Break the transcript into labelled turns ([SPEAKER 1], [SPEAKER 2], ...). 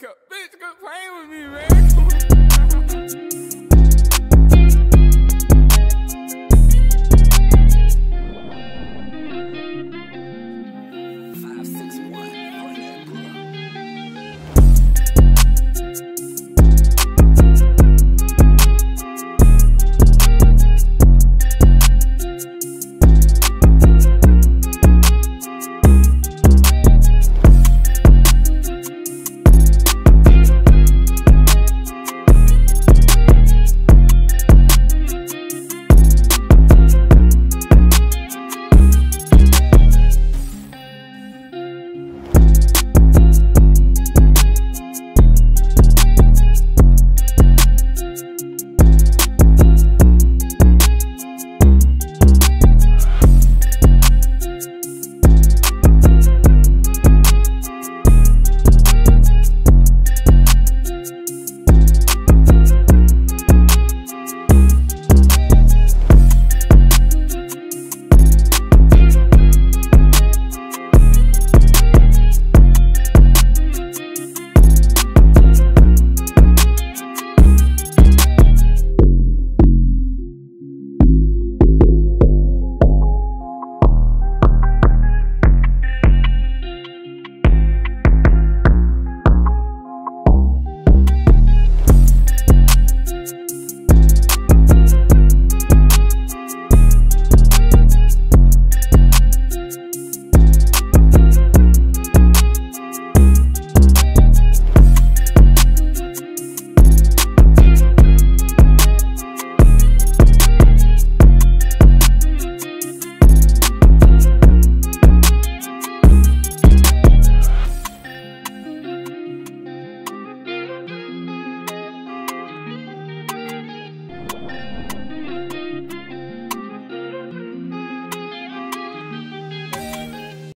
[SPEAKER 1] Bitch, quit playing with me, man.